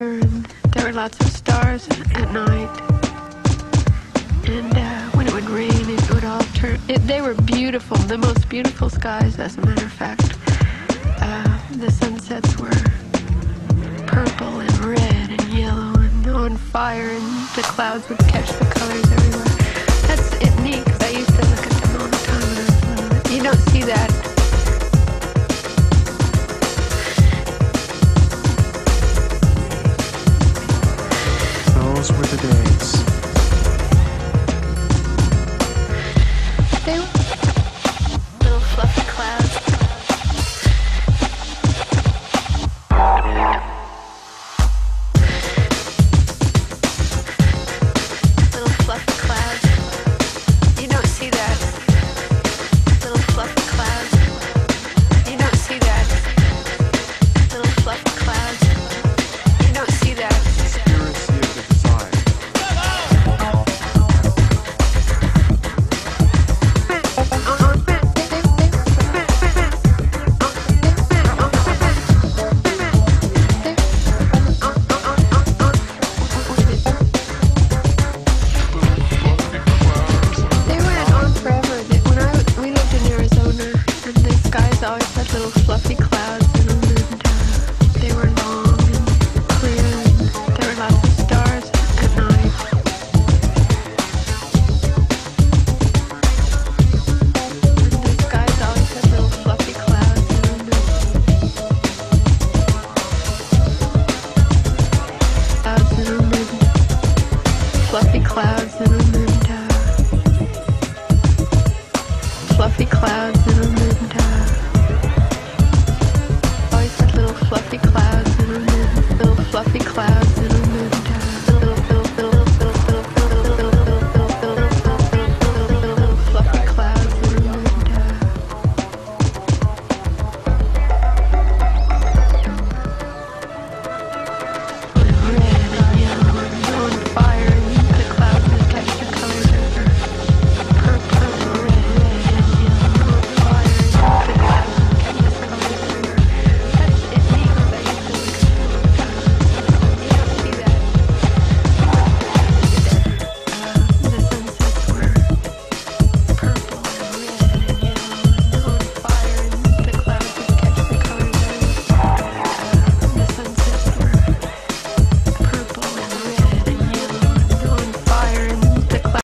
There were lots of stars at night. And uh, when it would rain, it would all turn. It, they were beautiful, the most beautiful skies, as a matter of fact. Uh, the sunsets were purple and red and yellow and on fire, and the clouds would catch the colors everywhere. those were the days.